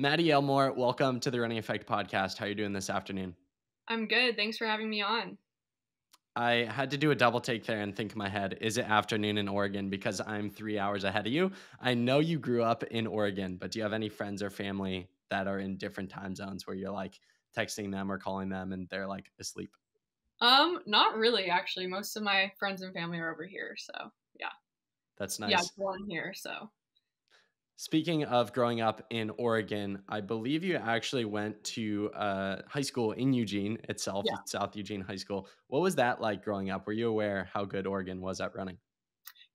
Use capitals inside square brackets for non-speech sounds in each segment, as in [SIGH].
Maddy Elmore, welcome to the Running Effect podcast. How are you doing this afternoon? I'm good. Thanks for having me on. I had to do a double take there and think in my head, is it afternoon in Oregon? Because I'm three hours ahead of you. I know you grew up in Oregon, but do you have any friends or family that are in different time zones where you're like texting them or calling them and they're like asleep? Um, not really actually. Most of my friends and family are over here, so yeah. That's nice. Yeah, born here, so. Speaking of growing up in Oregon, I believe you actually went to uh, high school in Eugene itself, Yeah. South Eugene High School. What was that like growing up? Were you aware how good Oregon was at running?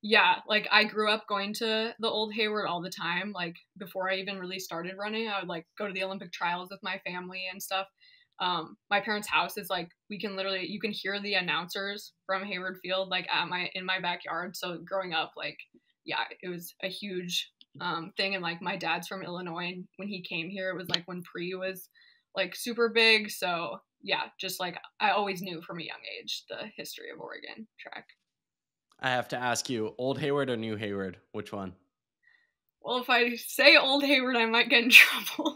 Yeah, like I grew up going to the old Hayward all the time. Like before I even really started running, I would like go to the Olympic trials with my family and stuff. Um, my parents' house is like we can literally you can hear the announcers from Hayward Field like at my in my backyard. So growing up, like yeah, it was a huge um, thing. And like my dad's from Illinois, and when he came here, it was like when pre was like super big. So yeah, just like I always knew from a young age the history of Oregon track. I have to ask you, Old Hayward or New Hayward? Which one? Well, if I say Old Hayward, I might get in [LAUGHS] trouble.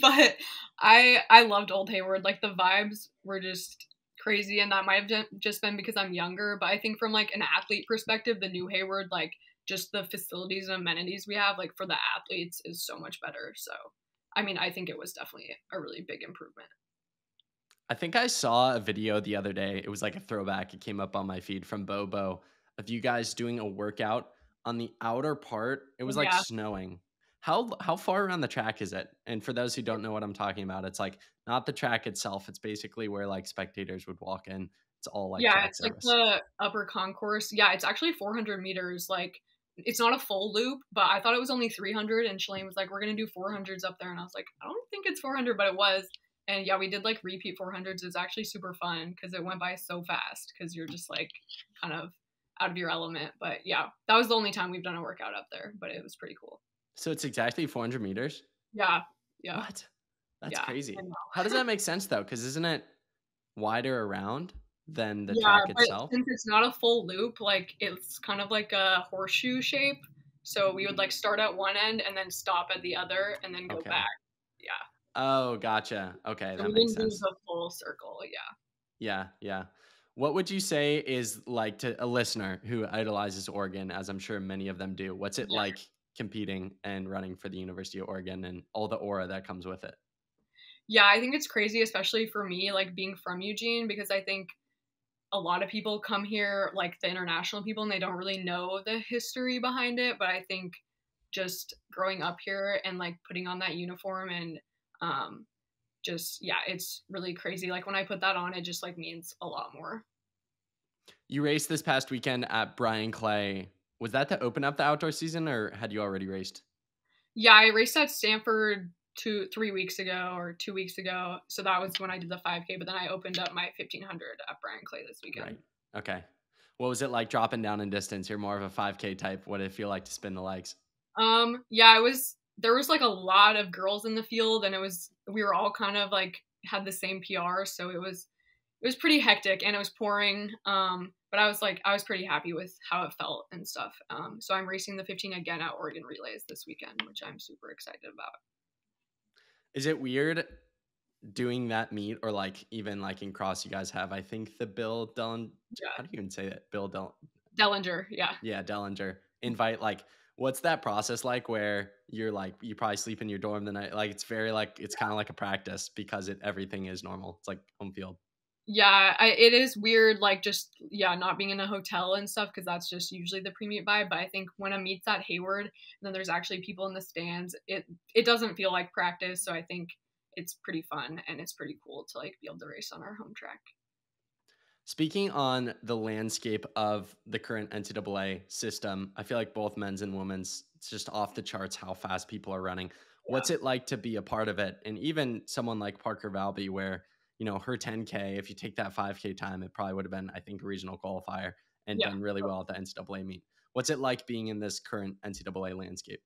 but I I loved Old Hayward. Like the vibes were just crazy, and that might have just been because I'm younger. But I think from like an athlete perspective, the New Hayward, like just the facilities and amenities we have, like for the athletes, is so much better. So, I mean, I think it was definitely a really big improvement. I think I saw a video the other day. It was like a throwback. It came up on my feed from Bobo of you guys doing a workout on the outer part. It was like Yeah. snowing. How how far around the track is it? And for those who don't know what I'm talking about, it's like not the track itself. It's basically where like spectators would walk in. It's all like yeah, it's like the upper concourse. Yeah, it's actually 400 meters. Like, it's not a full loop, but I thought it was only 300. And Shalane was like, "We're gonna do 400s up there," and I was like, "I don't think it's 400, but it was." And yeah, we did like repeat 400s. It was actually super fun because it went by so fast because you're just like kind of out of your element. But yeah, that was the only time we've done a workout up there, but it was pretty cool. so it's exactly 400 meters. Yeah, yeah. What? That's Yeah, crazy. How does that [LAUGHS] make sense though? Because isn't it wider around than the yeah, track but itself? since it's not a full loop, like it's kind of like a horseshoe shape. So we would like start at one end and then stop at the other and then go Okay. back. Yeah. Oh, gotcha. Okay, So that makes sense. A full circle. Yeah. Yeah, yeah. What would you say is like to a listener who idolizes Oregon, as I'm sure many of them do? What's it Yeah. like competing and running for the University of Oregon and all the aura that comes with it? Yeah, I think it's crazy, especially for me, like being from Eugene, because I think a lot of people come here, like the international people, and they don't really know the history behind it. But I think just growing up here and like putting on that uniform and um just yeah, it's really crazy. Like when I put that on, it just like means a lot more. You raced this past weekend at Bryan Clay. Was that to open up the outdoor season or had you already raced? Yeah, I raced at Stanford two, three weeks ago or two weeks ago. So that was when I did the 5K, but then I opened up my 1500 at Bryan Clay this weekend. Right. Okay. What was it like dropping down in distance? You're more of a 5K type. What did it feel like to spin the legs? Um, yeah, it was, there was like a lot of girls in the field and it was, we were all kind of like had the same PR. So it was, it was pretty hectic and it was pouring. Um, but I was like, I was pretty happy with how it felt and stuff. Um, so I'm racing the 15 again at Oregon Relays this weekend, which I'm super excited about. Is it weird doing that meet or like even like in cross you guys have I think the Bill Dellen Yeah. how do you even say that? Bill Dell Dellinger, yeah. yeah, Dellinger invite like what's that process like where you're like you probably sleep in your dorm the night like it's very like it's kind of like a practice because it everything is normal. It's like home field. Yeah I, it is weird like just yeah not being in a hotel and stuff because that's just usually the pre-meet vibe but i think when a meet's at hayward and then there's actually people in the stands it it doesn't feel like practice so i think it's pretty fun and it's pretty cool to like be able to race on our home track Speaking on the landscape of the current NCAA system, I feel like both men's and women's, it's just off the charts how fast people are running. What's it like to be a part of it? And even someone like Parker Valby, where, you know, her 10K, if you take that 5K time, it probably would have been, I think, a regional qualifier and Yeah. done really well at the NCAA meet. What's it like being in this current NCAA landscape?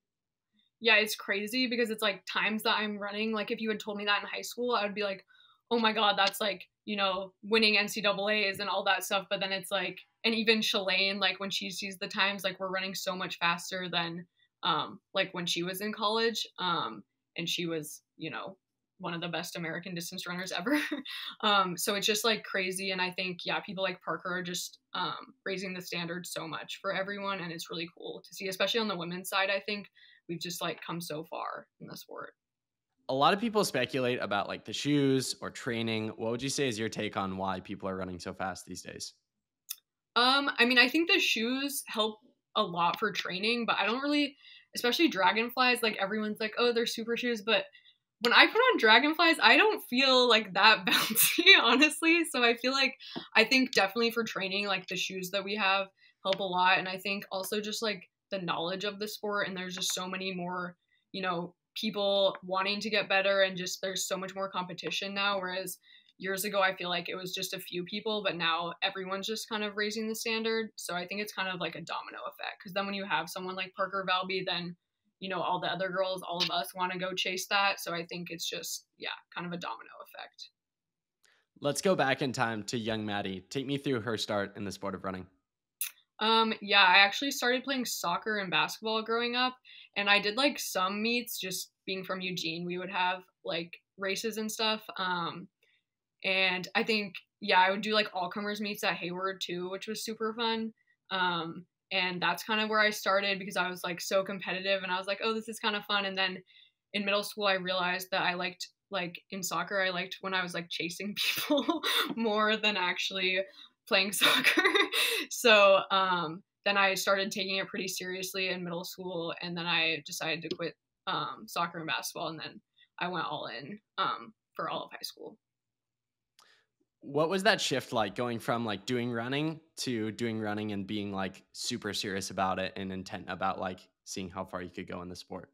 yeah it's crazy because it's like times that i'm running like if you had told me that in high school i would be like oh my god that's like you know winning ncaa's and all that stuff but then it's like and even Shalane, like when she sees the times like we're running so much faster than um like when she was in college um and she was, you know, one of the best American distance runners ever. [LAUGHS] um, so it's just like crazy. And I think, yeah, people like Parker are just um, raising the standard so much for everyone. And it's really cool to see, especially on the women's side. I think we've just like come so far in the sport. A lot of people speculate about like the shoes or training. What would you say is your take on why people are running so fast these days? Um, I mean, I think the shoes help a lot for training, but I don't really, especially dragonflies, like everyone's like, oh, they're super shoes, but when I put on dragonflies, I don't feel like that [LAUGHS] bouncy, honestly. So I feel like I think definitely for training, like the shoes that we have help a lot. And I think also just like the knowledge of the sport, and there's just so many more, you know, people wanting to get better, and just there's so much more competition now. Whereas years ago, I feel like it was just a few people, but now everyone's just kind of raising the standard. So I think it's kind of like a domino effect. Because then when you have someone like Parker Valby, then you know all the other girls all of us want to go chase that. So i think it's just yeah kind of a domino effect. Let's go back in time to young maddy. Take me through her start in the sport of running. Um yeah i actually started playing soccer and basketball growing up and i did like some meets just being from eugene. We would have like races and stuff um and i think yeah i would do like all comers meets at hayward too which was super fun. Um and that's kind of where I started because I was like so competitive and I was like, oh, this is kind of fun. And then in middle school, I realized that I liked like in soccer, I liked when I was like chasing [LAUGHS] people more than actually playing [LAUGHS] soccer. so um, then I started taking it pretty seriously in middle school, and then I decided to quit um, soccer and basketball, and then I went all in um, for all of high school what was that shift like going from like doing running to doing running and being like super serious about it and intent about like seeing how far you could go in the sport?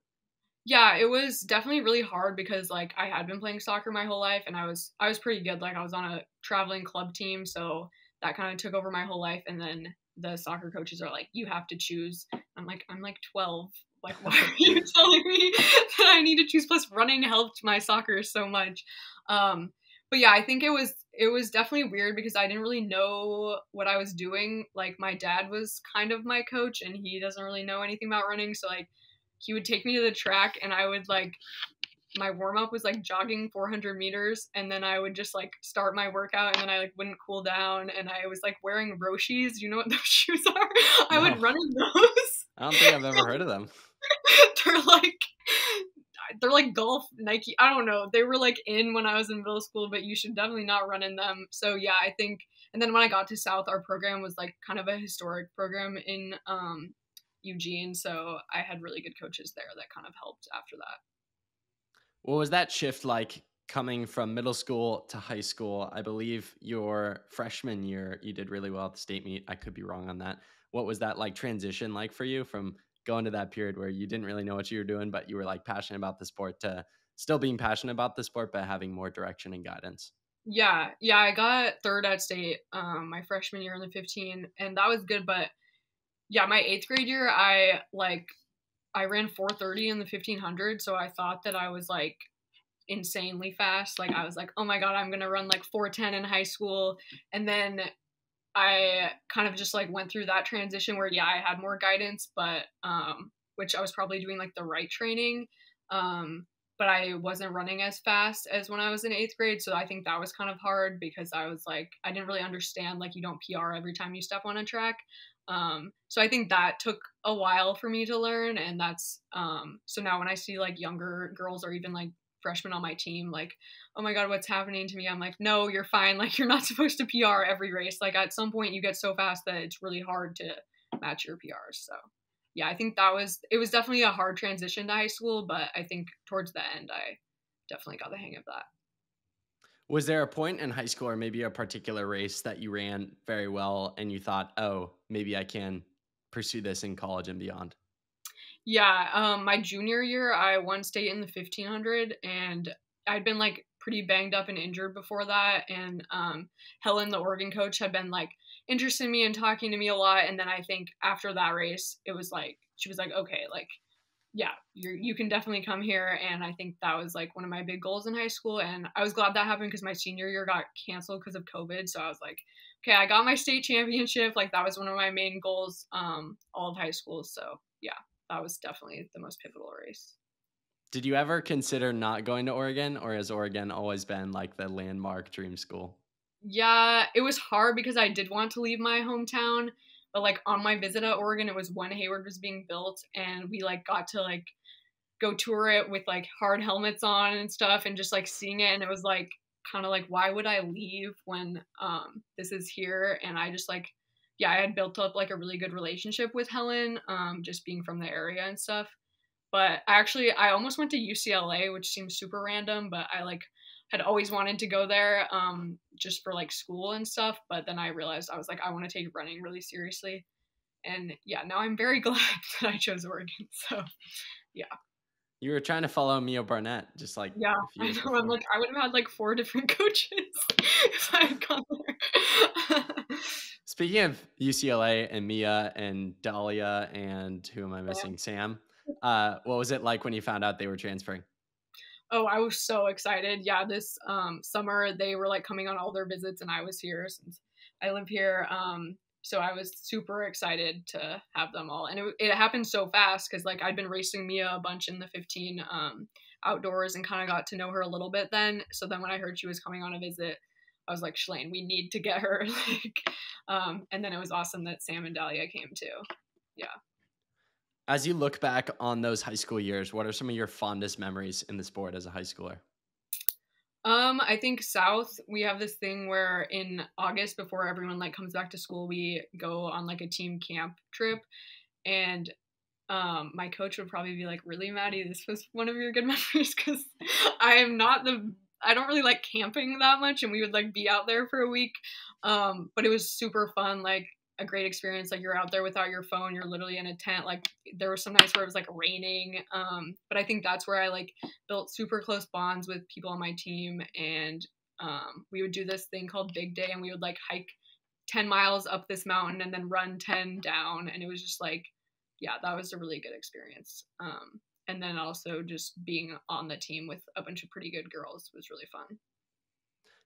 Yeah it was definitely really hard because like i had been playing soccer my whole life and i was i was pretty good like i was on a traveling club team so that kind of took over my whole life and then the soccer coaches are like you have to choose. I'm like i'm like 12 like why are you [LAUGHS] telling me that i need to choose? Plus running helped my soccer so much. Um but yeah, I think it was it was definitely weird because I didn't really know what I was doing. Like my dad was kind of my coach and he doesn't really know anything about running, so like he would take me to the track and I would like my warm up was like jogging 400 meters and then I would just like start my workout and then I like wouldn't cool down and I was like wearing Roshes. You know what [LAUGHS] those shoes are? I would run in those. I don't think I've ever heard of them. [LAUGHS] They're like they're like golf Nike. I don't know. They were like in when I was in middle school, but you should definitely not run in them. So yeah, I think. And then when I got to South, our program was like kind of a historic program in um, Eugene, so I had really good coaches there that kind of helped after that. What was that shift like coming from middle school to high school? I believe your freshman year you did really well at the state meet. I could be wrong on that. What was that like transition like for you from go into that period where you didn't really know what you were doing, but you were like passionate about the sport to still being passionate about the sport, but having more direction and guidance? Yeah, yeah, I got third at state um, my freshman year in the 15, and that was good. But yeah, my eighth grade year, I like I ran 430 in the 1500, so I thought that I was like insanely fast. Like I was like, oh my god, I'm gonna run like 410 in high school, and then I kind of just like went through that transition where yeah, I had more guidance, but um which I was probably doing like the right training. Um but I wasn't running as fast as when I was in 8th grade, so I think that was kind of hard because I was like I didn't really understand like you don't PR every time you step on a track. Um so I think that took a while for me to learn and that's um so now when I see like younger girls or even like freshmen on my team like oh my god what's happening to me? I'm like no you're fine. [LAUGHS] Like you're not supposed to pr every race. Like at some point you get so fast that it's really hard to match your prs so yeah i think that was it was definitely a hard transition to high school but i think towards the end i definitely got the hang of that. Was there a point in high school or maybe a particular race that you ran very well and you thought oh maybe i can pursue this in college and beyond yeah, um, my junior year, I won state in the 1500, and I'd been like pretty banged up and injured before that. And um, Helen, the Oregon coach, had been like interested in me and talking to me a lot. And then I think after that race, it was like she was like, okay, like yeah, you you can definitely come here. And I think that was like one of my big goals in high school. And I was glad that happened because my senior year got canceled because of COVID. So I was like, okay, I got my state championship. Like that was one of my main goals um, all of high school. So yeah that was definitely the most pivotal race. Did you ever consider not going to Oregon, or has Oregon always been like the landmark dream school? Yeah, it was hard because I did want to leave my hometown, but like on my visit at Oregon, it was when Hayward was being built, and we like got to like go tour it with like hard helmets on and stuff, and just like seeing it, and it was like kind of like why would I leave when um this is here, and I just like yeah, I had built up like a really good relationship with Helen, um, just being from the area and stuff. But I actually, I almost went to UCLA, which seems super random, but I like had always wanted to go there um, just for like school and stuff. But then I realized I was like, I want to take running really seriously. And yeah, now I'm very [LAUGHS] glad that I chose Oregon. [LAUGHS] So yeah. You were trying to follow Mia Barnett, just like yeah. I know. I'm like I would have had like four different [LAUGHS] coaches if I had gone there. Speaking of UCLA and Mia and Dahlia and who am I missing? Sam. Uh, what was it like when you found out they were transferring? Oh, I was so excited. Yeah, this um, summer they were like coming on all their visits, and I was here since I live here. Um, so I was super excited to have them all, and it, it happened so fast because like I'd been racing Mia a bunch in the 15 um, outdoors and kind of got to know her a little bit then. So then when I heard she was coming on a visit, I was like, Shalane, we need to get her. [LAUGHS] like, um, and then it was awesome that Sam and Dahlia came too. Yeah. As you look back on those high school years, what are some of your fondest memories in the sport as a high schooler? Um, I think South, we have this thing where in August, before everyone like comes back to school, we go on like a team camp trip, and um, my coach would probably be like, "Really, Maddy, this was one of your good [LAUGHS] memories," because I am not the I don't really like camping that much, and we would like be out there for a week. Um, but it was super fun. Like a great experience. Like you're out there without your phone, you're literally in a tent. Like there were some nights where it was like raining. Um, but I think that's where I like built super close bonds with people on my team. And um, we would do this thing called Big Day, and we would like hike 10 miles up this mountain and then run 10 down. And it was just like, yeah, that was a really good experience. Um, and then also just being on the team with a bunch of pretty good girls was really fun.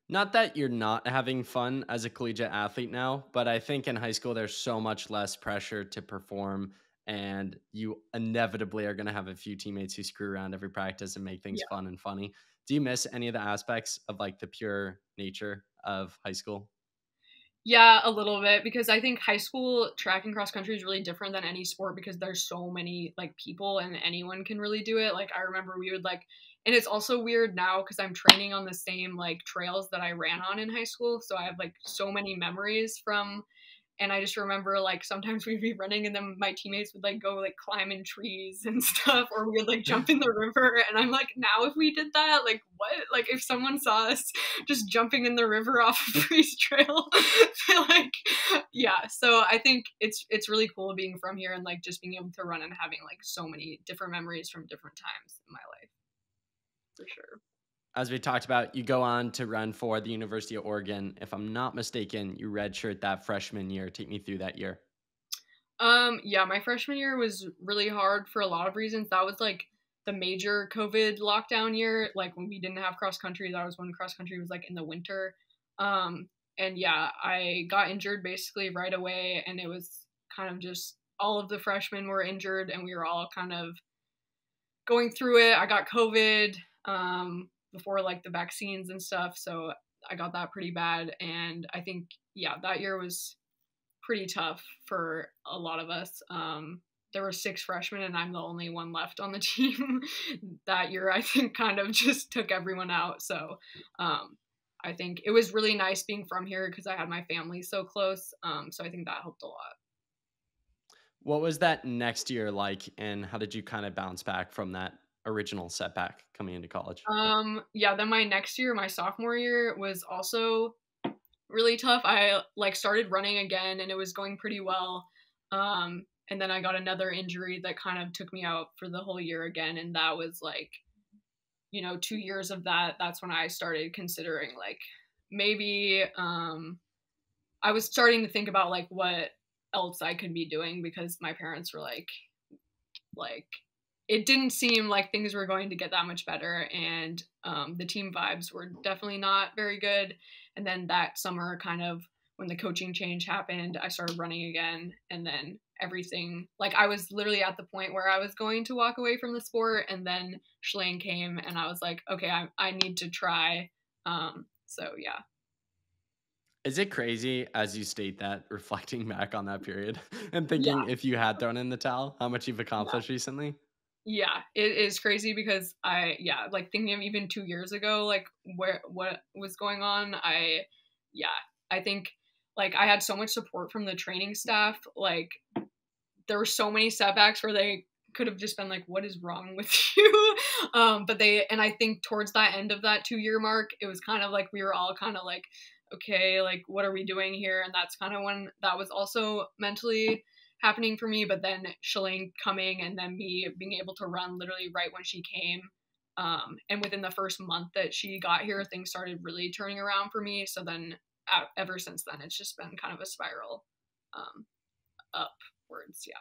Not that you're not having fun as a collegiate athlete now, but I think in high school there's so much less pressure to perform and you inevitably are going to have a few teammates who screw around every practice and make things yeah. fun and funny. Do you miss any of the aspects of like the pure nature of high school? Yeah, a little bit because I think high school track and cross country is really different than any sport because there's so many like people and anyone can really do it. Like I remember we would like and it's also weird now because i'm training on the same like trails that i ran on in high school so i have like so many memories from and i just remember like sometimes [LAUGHS] we'd be running and then my teammates would like go like climb in trees and [LAUGHS] stuff or we would like jump in the river and i'm like now if we did that like what? Like if someone saw us [LAUGHS] just jumping in the river off of Pre's Trail like yeah. So i think it's it's really cool being from here and like just being able to run and having like so many different memories from different times in my life. For sure. As we talked about, you go on to run for the University of Oregon. If I'm not mistaken, you redshirt that freshman year. Take me through that year. Um, yeah, my freshman year was really hard for a lot of reasons. That was like the major COVID lockdown year, like when we didn't have cross country. That was when cross country was like in the winter. Um, and yeah, I got injured basically right away, and it was kind of just all of the freshmen were injured, and we were all kind of going through it. I got COVID um, before like the vaccines and stuff. So I got that pretty bad. And I think, yeah, that year was pretty tough for a lot of us. Um, there were six freshmen, and I'm the only one left on the [LAUGHS] team that year. I think kind of just took everyone out. So um, I think it was really nice being from here because I had my family so close. Um, so I think that helped a lot. What was that next year like, and how did you kind of bounce back from that original setback coming into college? Um, yeah, then my next year, my sophomore year, was also really tough. I like started running again, and it was going pretty well. Um, and then I got another injury that kind of took me out for the whole year again, and that was like, you know, two years of that. That's when I started considering like maybe um, I was starting to think about like what else I could be doing because my parents were like, like it didn't seem like things were going to get that much better and um, the team vibes were definitely not very good and then that summer kind of when the coaching change happened i started running again and then everything. Like I was literally at the point where I was going to walk away from the sport, and then Shalane came, and I was like, okay, I I need to try. Um, so yeah. Is it crazy as you state that, [LAUGHS] reflecting back on that period and thinking Yeah. if you had thrown in the towel, how much you've accomplished recently? Yeah, it is crazy because I yeah, like thinking of even 2 years ago like where what was going on, I yeah, I think like I had so much support from the training staff, like there were so many setbacks where they could have just been like what is wrong with [LAUGHS] you? um but they and I think towards that end of that 2 year mark, it was kind of like we were all kind of like okay, like what are we doing here? And that's kind of when that was also mentally happening for me. But then Shalane coming and then me being able to run literally right when she came. Um, and within the first month that she got here, things started really turning around for me. So then, uh, ever since then, it's just been kind of a spiral um, upwards. Yeah.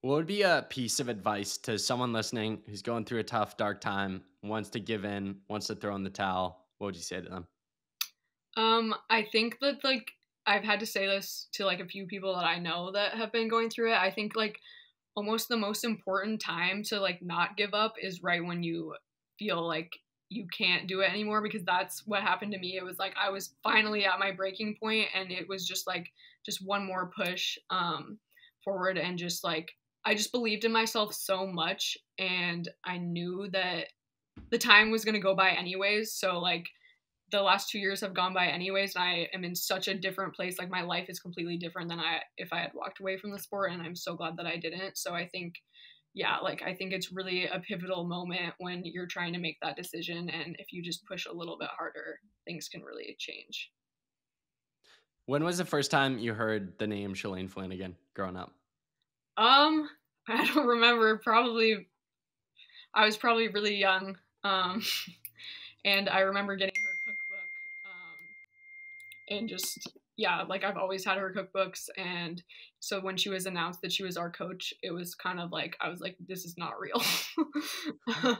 What would be a piece of advice to someone listening who's going through a tough, dark time, wants to give in, wants to throw in the towel? What would you say to them? Um, I think that like I've had to say this to like a few people that I know that have been going through it. I think like almost the most important time to like not give up is right when you feel like you can't do it anymore because that's what happened to me. It was like I was finally at my breaking point and it was just like just one more push um forward and just like I just believed in myself so much and I knew that the time was going to go by anyways. So like the last two years have gone by anyways and i am in such a different place like my life is completely different than i if i had walked away from the sport and i'm so glad that i didn't. So i think yeah like i think it's really a pivotal moment when you're trying to make that decision and if you just push a little bit harder things can really change. When was the first time you heard the name Shalane Flanagan growing up? um [LAUGHS] i don't remember. Probably i was probably really young um [LAUGHS] and i remember getting her and just yeah like i've always had her cookbooks and so when she was announced that she was our coach it was kind of like i was like this is not real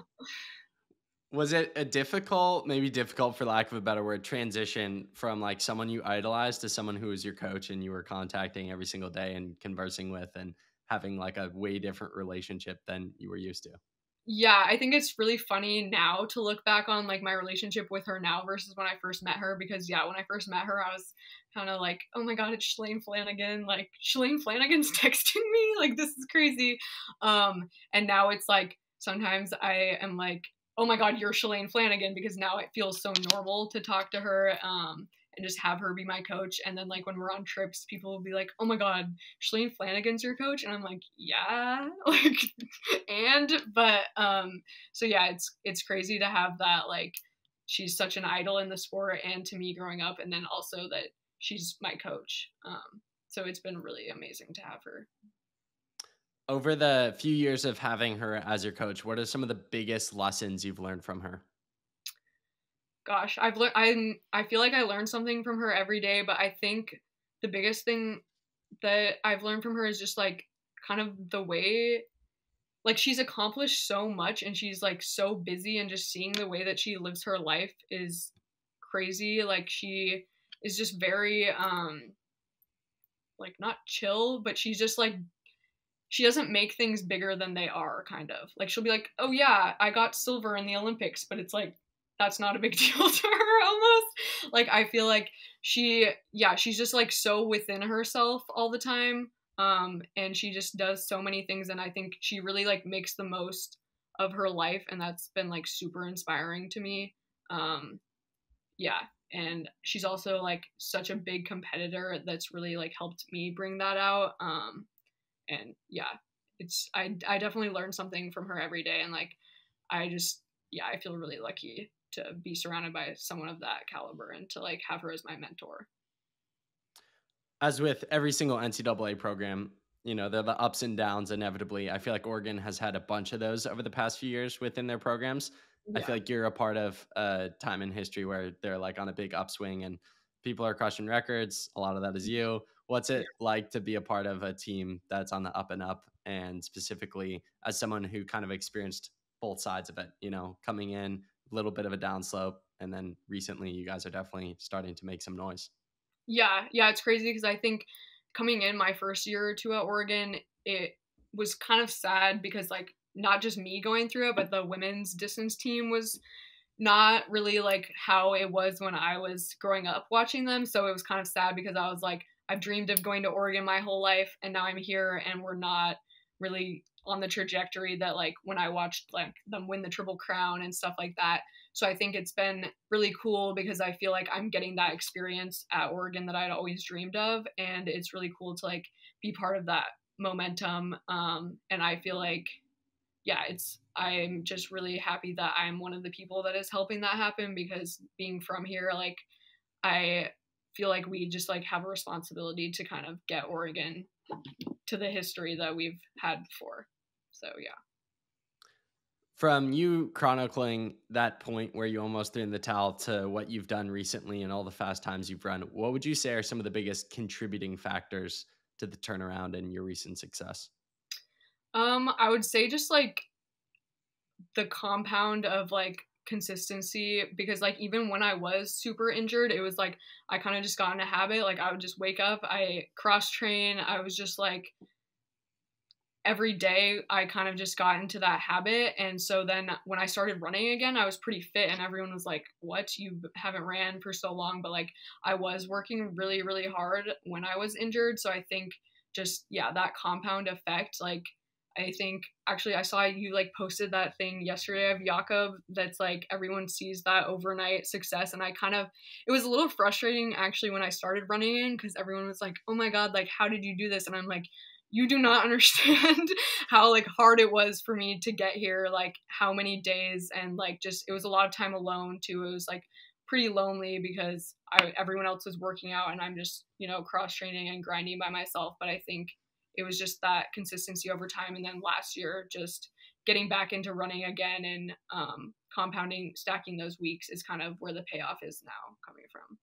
[LAUGHS] Was it a difficult, maybe difficult for lack of a better word, transition from like someone you idolized to someone who was your coach and you were contacting every single day and conversing with and having like a way different relationship than you were used to? Yeah i think it's really funny now to look back on like my relationship with her now versus when i first met her because yeah when i first met her i was kind of like oh my god it's Shalane Flanagan like Shalane Flanagan's [LAUGHS] texting me like this is crazy. Um and now it's like sometimes i am like oh my god you're Shalane Flanagan because now it feels so normal to talk to her um and just have her be my coach. And then like when we're on trips people will be like oh my god Shalane Flanagan's your coach? And I'm like yeah. [LAUGHS] Like and but um so yeah it's it's crazy to have that like she's such an idol in the sport and to me growing up and then also that she's my coach. Um so it's been really amazing to have her. Over the few years of having her as your coach, what are some of the biggest lessons you've learned from her? Gosh i've learned i'm i feel like i learn something from her every day but i think the biggest thing that i've learned from her is just like kind of the way like she's accomplished so much and she's like so busy and just seeing the way that she lives her life is crazy like she is just very um like not chill but she's just like she doesn't make things bigger than they are kind of. Like she'll be like oh yeah i got silver in the olympics but it's like that's not a big [LAUGHS] deal to her almost. Like i feel like she yeah she's just like so within herself all the time um and she just does so many things and i think she really like makes the most of her life and that's been like super inspiring to me um yeah and she's also like such a big competitor that's really like helped me bring that out um and yeah it's i i definitely learn something from her every day and like i just yeah i feel really lucky to be surrounded by someone of that caliber and to like have her as my mentor As with every single NCAA program, you know, the, the ups and downs inevitably. I feel like Oregon has had a bunch of those over the past few years within their programs. I feel like you're a part of a time in history where they're like on a big upswing and people are crushing records. A lot of that is you. What's it like to be a part of a team that's on the up and up? And specifically, as someone who kind of experienced both sides of it, you know, coming in little bit of a downslope, and then recently you guys are definitely starting to make some noise. yeah yeah it's crazy because i think coming in my first year or two at Oregon, it was kind of sad because like not just me going through it, but the women's distance team was not really like how it was when I was growing up watching them. So it was kind of sad because I was like, I've dreamed of going to Oregon my whole life, and now I'm here, and we're not really on the trajectory that like when I watched like them win the triple crown and stuff like that. So I think it's been really cool because I feel like I'm getting that experience at Oregon that I'd always dreamed of, and it's really cool to like be part of that momentum. Um, and I feel like, yeah, it's I'm just really happy that I'm one of the people that is helping that happen because being from here, like I feel like we just like have a responsibility to kind of get Oregon to the history that we've had before. So yeah. From you chronicling that point where you almost threw in the towel to what you've done recently and all the fast times you've run, what would you say are some of the biggest contributing factors to the turnaround and your recent success? Um, I would say just like the compound of like consistency because like even when I was super injured, it was like I kind of just got in a habit. Like I would just wake up, I cross train, I was just like every day I kind of just got into that habit. And so then when I started running again, I was pretty fit and everyone was like, What? You haven't ran for so long. But like I was working really, really hard when I was injured. So I think just, yeah, that compound effect, like I think actually I saw you like posted that thing yesterday of Jakob that's like everyone sees that overnight success and I kind of it was a little frustrating actually when I started running in because everyone was like oh my god like how did you do this? And I'm like you do not [LAUGHS] understand how like hard it was for me to get here like how many days and like just it was a lot of time alone too. It was like pretty lonely because I, everyone else was working out and I'm just you know cross training and grinding by myself but I think it was just that consistency over time. And then last year, just getting back into running again and um, compounding, stacking those weeks is kind of where the payoff is now coming from.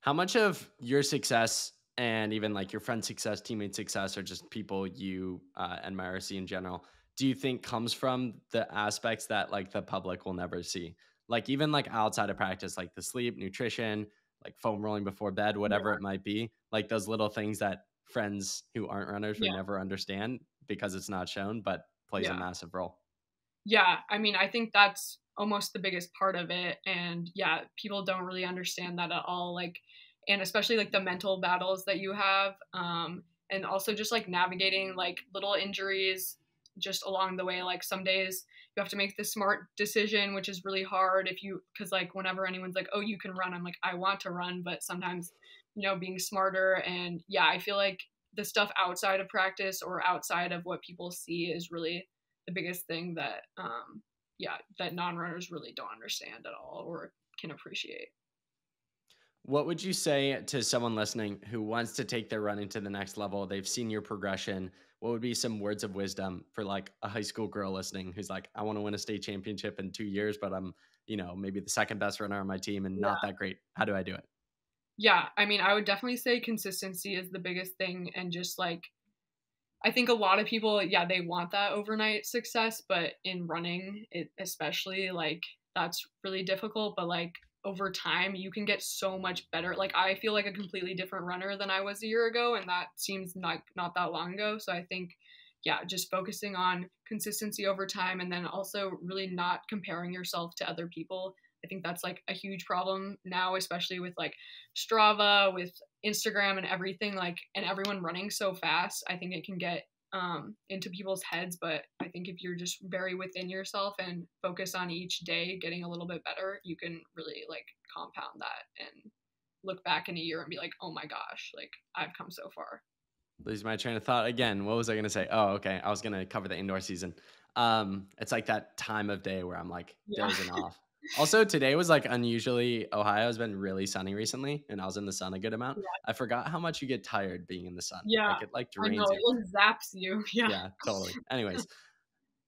How much of your success and even like your friend success, teammate success, or just people you uh, admire see in general, do you think comes from the aspects that like the public will never see? Like even like outside of practice, like the sleep, nutrition, like foam rolling before bed, whatever yeah. it might be, like those little things that friends who aren't runners would yeah. never understand because it's not shown, but plays yeah. a massive role. Yeah, I mean, I think that's almost the biggest part of it. And yeah, people don't really understand that at all. Like, and especially like the mental battles that you have. Um, and also just like navigating like little injuries just along the way. Like some days you have to make the smart decision, which is really hard if you, cause like whenever anyone's like, oh, you can run, I'm like, I want to run, but sometimes you know, being smarter. And yeah, I feel like the stuff outside of practice or outside of what people see is really the biggest thing that, um, yeah, that non runners really don't understand at all or can appreciate. What would you say to someone listening who wants to take their running to the next level? They've seen your progression. What would be some words of wisdom for like a high school girl listening who's like, I want to win a state championship in two years, but I'm, you know, maybe the second best runner on my team and yeah. not that great. How do I do it? Yeah, I mean, I would definitely say consistency is the biggest thing and just like I think a lot of people, yeah, they want that overnight success, but in running, it especially like that's really difficult, but like over time you can get so much better. Like I feel like a completely different runner than I was a year ago and that seems not not that long ago, so I think yeah, just focusing on consistency over time and then also really not comparing yourself to other people I think that's like a huge problem now, especially with like Strava, with Instagram and everything, like, and everyone running so fast. I think it can get um, into people's heads, but I think if you're just very within yourself and focus on each day getting a little bit better, you can really like compound that and look back in a year and be like, oh my gosh, like I've come so far. Lose my train of thought again. What was I going to say? Oh, okay. I was going to cover the indoor season. Um, it's like that time of day where I'm like yeah. dozing off also, today was like unusually Ohio has been really sunny recently, and I was in the sun a good amount. Yeah. I forgot how much you get tired being in the sun. Yeah, like it like drains know, you. It zaps you. [LAUGHS] Yeah, yeah, totally. [LAUGHS] Anyways,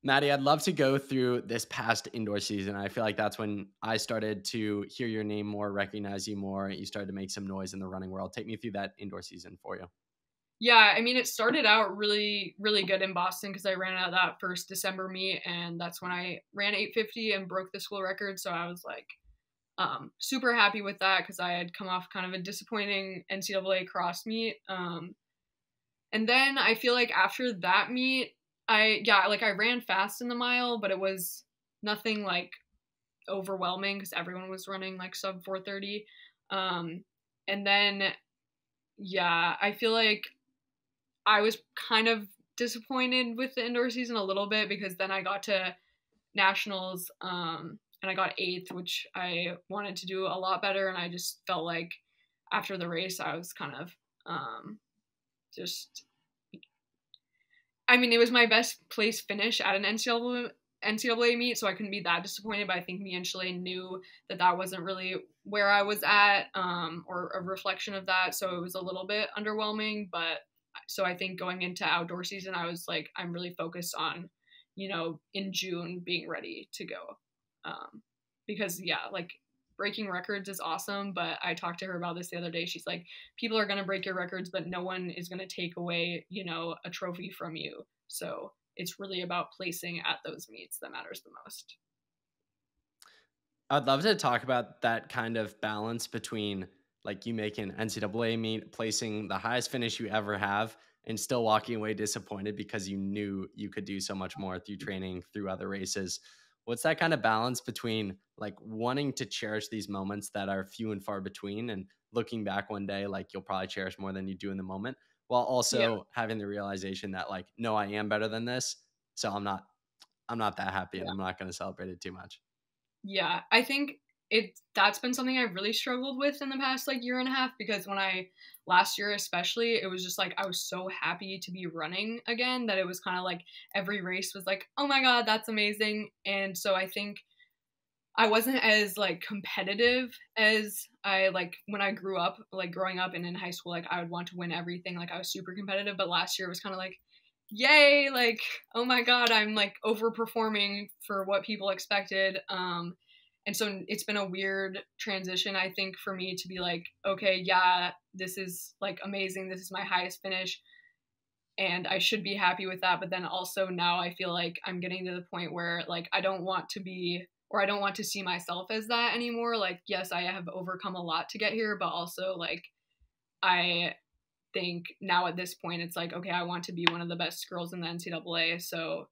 Maddy, I'd love to go through this past indoor season. I feel like that's when I started to hear your name more, recognize you more. You started to make some noise in the running world. Take me through that indoor season for you. Yeah, I mean, it started out really, really good in Boston because I ran out that first December meet, and that's when I ran 850 and broke the school record. So I was like, um, super happy with that because I had come off kind of a disappointing NCAA cross meet. Um, and then I feel like after that meet, I yeah, like I ran fast in the mile, but it was nothing like overwhelming because everyone was running like sub 430. Um, and then yeah, I feel like I was kind of disappointed with the indoor season a little bit because then I got to nationals um, and I got eighth, which I wanted to do a lot better. And I just felt like after the race, I was kind of um, just. I mean, it was my best place finish at an NCAA NCAA meet, so I couldn't be that disappointed. But I think me and Shalane knew that that wasn't really where I was at, um, or a reflection of that. So it was a little bit underwhelming. But so I think going into outdoor season, I was like, I'm really focused on, you know, in June being ready to go, um, because yeah, like breaking records is awesome. But I talked to her about this the other day. She's like, people are gonna break your records, but no one is gonna take away, you know, a trophy from you. So it's really about placing at those meets that matters the most. I'd love to talk about that kind of balance between like you make an NCAA meet, placing the highest finish you ever have, and still walking away disappointed because you knew you could do so much more through training, through other races. What's that kind of balance between like wanting to cherish these moments that are few and far between and looking back one day, like you'll probably cherish more than you do in the moment, while also yeah. having the realization that like no i am better than this so i'm not i'm not that happy yeah. and i'm not going to celebrate it too much yeah i think it that's been something i've really struggled with in the past like year and a half because when i last year especially it was just like i was so happy to be running again that it was kind of like every race was like oh my god that's amazing and so i think I wasn't as like competitive as I like when I grew up, like growing up and in high school, like I would want to win everything. Like I was super competitive, but last year was kind of like, yay, like oh my god, I'm like overperforming for what people expected. Um and so it's been a weird transition I think for me to be like, okay, yeah, this is like amazing. This is my highest finish and I should be happy with that, but then also now I feel like I'm getting to the point where like I don't want to be or I don't want to see myself as that anymore. Like, yes, I have overcome a lot to get here, but also like I think now at this point it's like, okay, I want to be one of the best girls in the NCAA. So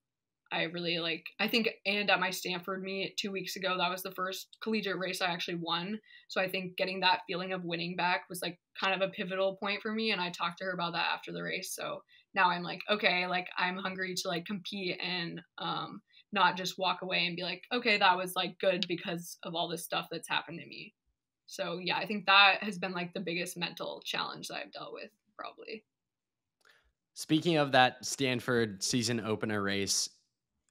I really like I think and at my Stanford meet two weeks ago, that was the first collegiate race I actually won. So I think getting that feeling of winning back was like kind of a pivotal point for me. And I talked to her about that after the race. So now I'm like, okay, like I'm hungry to like compete and um not just walk away and be like, okay, that was like good because of all this stuff that's happened to me. So yeah, I think that has been like the biggest mental challenge that I've dealt with probably. Speaking of that Stanford season opener race,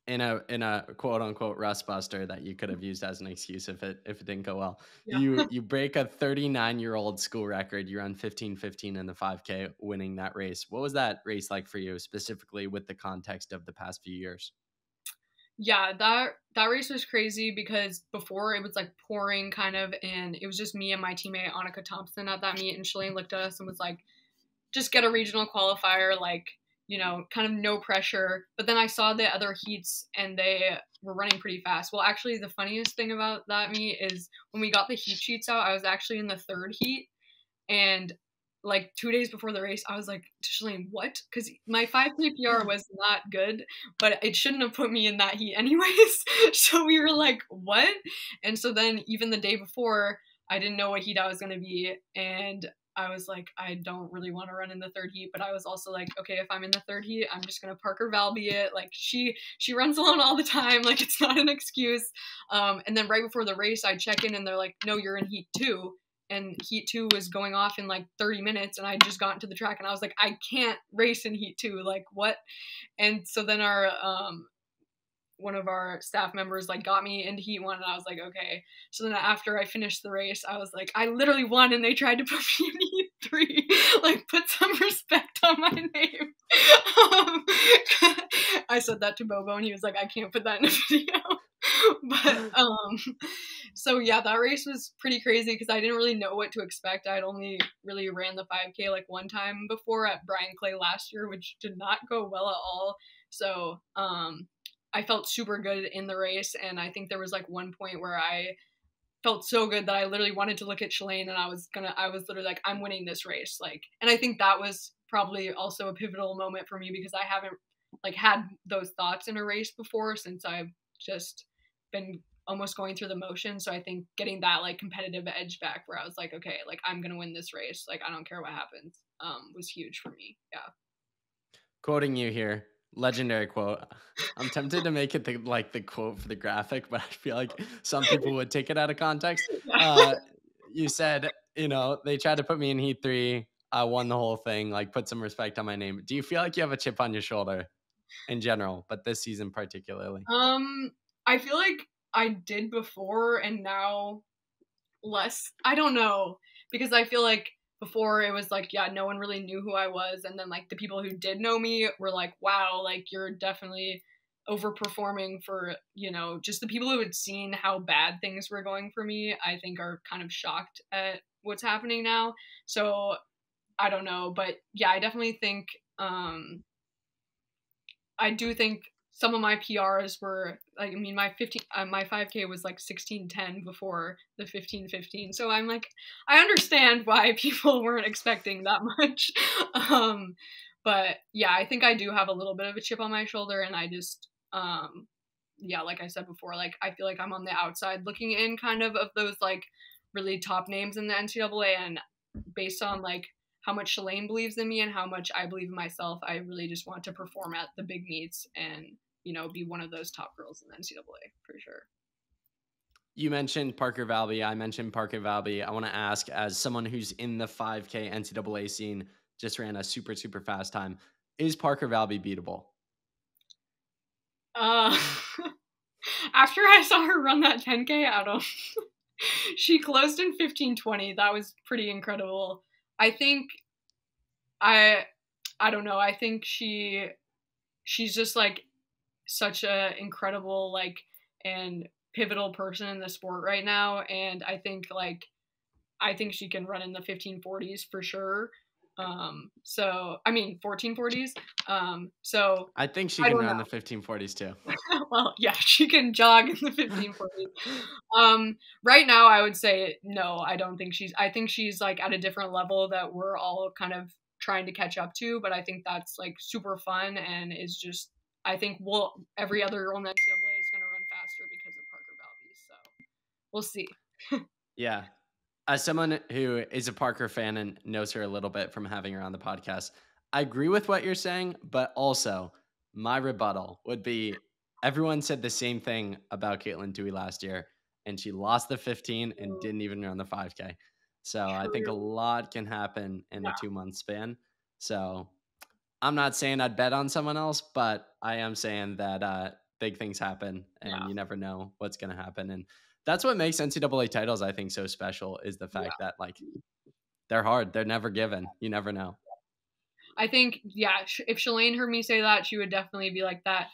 in a in a quote unquote rust buster that you could have used as an excuse if it if it didn't go well. Yeah. You [LAUGHS] you break a 39 year old school record. You run 15 15 in the 5K, winning that race. What was that race like for you, specifically with the context of the past few years? yeah, that that race was crazy because before it was like pouring kind of and it was just me and my teammate Annika Thompson at that meet and Shalane mm-hmm. looked at us and was like, just get a regional qualifier, like, you know, kind of no pressure. But then I saw the other heats and they were running pretty fast. Well, actually the funniest thing about that meet is when we got the heat sheets out, I was actually in the third heat and like two days before the race, I was like, Shalane, what? Because my 5K PR [LAUGHS] was not good, but it shouldn't have put me in that heat [LAUGHS] anyways. so we were like, what? And so then even the day before, I didn't know what heat I was going to be. And I was like, I don't really want to run in the third heat, but I was also like, okay, if I'm in the third heat, I'm just gonna Parker Valby it. Like she she runs [LAUGHS] alone all the time. Like it's not an excuse. Um, and then right before the race, I check in and they're like, no, you're in heat two and heat two was going off in like 30 minutes and i just got into the track and i was like i can't race in heat two like what and so then our um one of our staff members like got me into heat one and i was like okay. So then after i finished the race i was like i literally won and they tried to put me in heat three. [LAUGHS] Like put some [LAUGHS] respect on my name. Um, [LAUGHS] i said that to bobo and he was like i can't put that in a video. But um so yeah that race was pretty crazy because i didn't really know what to expect. I'd only really ran the 5k like one time before at bryan clay last year which did not go well at all. So um i felt super good in the race and i think there was like one point where i felt so good that I literally wanted to look at Shalane and I was gonna I was literally like I'm winning this race like and I think that was probably also a pivotal moment for me because I haven't like had those thoughts in a race before since I've just been almost going through the motion so I think getting that like competitive edge back where I was like okay like I'm gonna win this race like I don't care what happens um was huge for me yeah. Quoting you here legendary quote. I'm tempted to make it the, like the quote for the graphic, but I feel like some people would take it out of context. Uh, you said, you know, they tried to put me in Heat three. I won the whole thing. Like, put some respect on my name. Do you feel like you have a chip on your shoulder in general, but this season particularly? Um, I feel like I did before, and now less. I don't know because I feel like before it was like yeah no one really knew who i was and then like the people who did know me were like wow like you're definitely overperforming for you know just the people who had seen how bad things were going for me i think are kind of shocked at what's happening now. So i don't know but yeah i definitely think um i do think some of my PRs were like I mean my 15 uh, my 5k was like 1610 before the 1515 so I'm like I understand why [LAUGHS] people weren't expecting that much. [LAUGHS] Um but yeah I think I do have a little bit of a chip on my shoulder and I just um yeah like I said before like I feel like I'm on the outside looking in kind of of those like really top names in the NCAA and based on like how much Shalane believes in me and how much I believe in myself, I really just want to perform at the big meets and you know, be one of those top girls in the NCAA for sure. You mentioned Parker Valby. I mentioned Parker Valby. I want to ask, as someone who's in the 5K NCAA scene, just ran a super, super fast time, is Parker Valby beatable? Uh, [LAUGHS] after I saw her run that 10K out of, she closed in 1520. That was pretty incredible. I think I, I don't know. I think she, she's just like such a incredible like and pivotal person in the sport right now and i think like i think she can run in the 1540s for sure. Um so i mean 1440s um so i think she can run know. the 1540s too. [LAUGHS] Well yeah she can jog in the 1540s um right now i would say no i don't think she's i think she's like at a different level that we're all kind of trying to catch up to but i think that's like super fun and is just I think we'll every other girl in the NCAA is going to run faster because of Parker Valby. So we'll see. [LAUGHS] yeah. As someone who is a Parker fan and knows her a little bit from having her on the podcast, I agree with what you're saying, but also my rebuttal would be everyone said the same thing about Katelyn Tuohy last year, and she lost the 15 and didn't even run the 5K. So. I think a lot can happen in yeah. a two month span. So I'm not saying I'd bet on someone else, but I am saying that uh, big things happen and yeah. you never know what's going to happen. And that's what makes NCAA titles, I think, so special is the fact yeah. that like they're hard. They're never given. You never know. I think, yeah, if Shalane heard me say that, she would definitely be like that.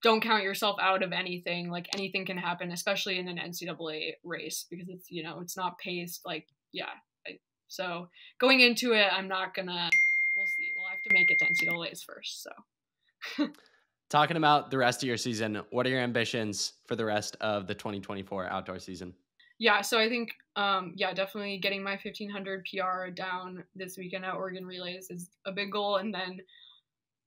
Don't count yourself out of anything. Like anything can happen, especially in an NCAA race because it's, you know, it's not paced. Like, yeah. So going into it, I'm not going to we'll see. We'll have to make it to NCAA's first. So, talking about the rest of your season, what are your ambitions for the rest of the 2024 outdoor season? Yeah, so I think, um, yeah, definitely getting my 1500 PR down this weekend at Oregon Relays is a big goal, and then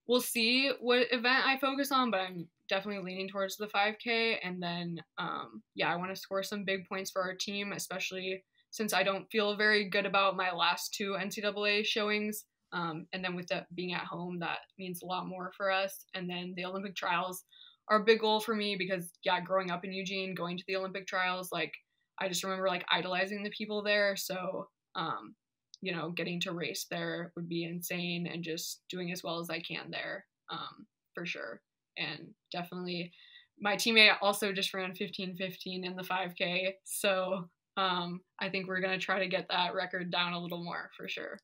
we'll see what event I focus on, but I'm definitely leaning towards the 5K, and then, um, yeah, I want to score some big points for our team, especially since I don't feel very good about my last two NCAA showings. Um, and then with that being at home, that means a lot more for us. And then the Olympic trials are a big goal for me because, yeah, growing up in Eugene, going to the Olympic trials, like, I just remember like idolizing the people there. So, um, you know, getting to race there would be insane and just doing as well as I can there um, for sure. And definitely, my teammate also just ran 15 15 in the 5K. So, um, I think we're going to try to get that record down a little more for sure.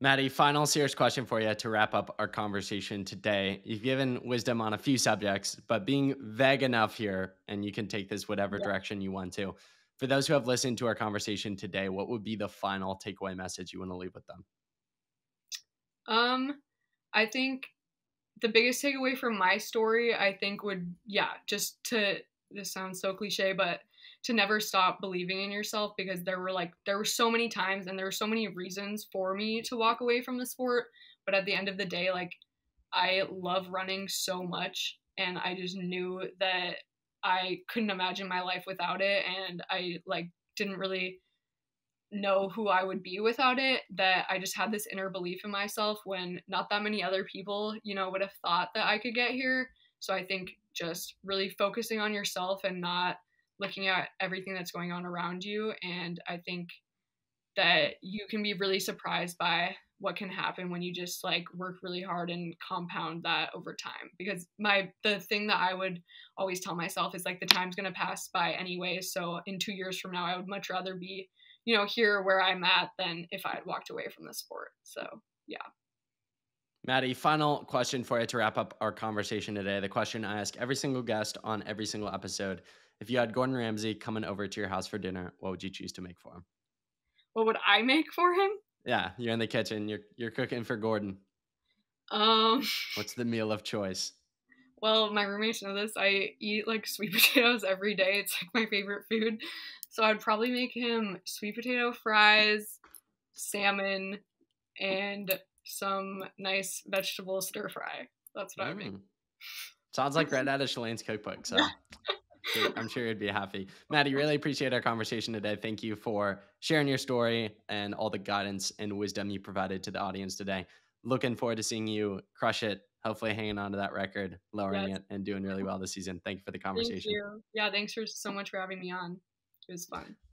Maddy, final serious question for you to wrap up our conversation today. You've given wisdom on a few subjects, but being vague enough here, and you can take this whatever yeah. direction you want to. For those who have listened to our conversation today, what would be the final takeaway message you want to leave with them? Um, I think the biggest takeaway from my story, I think, would yeah, just to this sounds so cliche, but to never stop believing in yourself because there were like there were so many times and there were so many reasons for me to walk away from the sport, but at the end of the day like I love running so much and I just knew that I couldn't imagine my life without it and I like didn't really know who I would be without it that I just had this inner belief in myself when not that many other people, you know, would have thought that I could get here. So I think just really focusing on yourself and not looking at everything that's going on around you and I think that you can be really surprised by what can happen when you just like work really hard and compound that over time because my the thing that i would always tell myself is like the time's going to pass by anyway so in 2 years from now i would much rather be you know here where i'm at than if i had walked away from the sport so yeah Maddy, final question for you to wrap up our conversation today. The question I ask every single guest on every single episode. If you had Gordon Ramsay coming over to your house for dinner, what would you choose to make for him? What would I make for him? Yeah, you're in the kitchen. You're you're cooking for Gordon. Um, what's the meal of choice? Well, my roommates know this. I eat like sweet [LAUGHS] potatoes every day. It's like my favorite food. So I'd probably make him sweet potato fries, salmon, and some nice vegetable stir fry. That's what mm. I make. Sounds like right out of Shalane's cookbook. So [LAUGHS] I'm sure you'd be happy. Maddy, really appreciate our conversation today. Thank you for sharing your story and all the guidance and wisdom you provided to the audience today. Looking forward to seeing you crush it. Hopefully, hanging on to that record, lowering yes. it, and doing really [LAUGHS] well this season. Thank you for the conversation. Thank you. Yeah, thanks for so much for having me on. It was fun.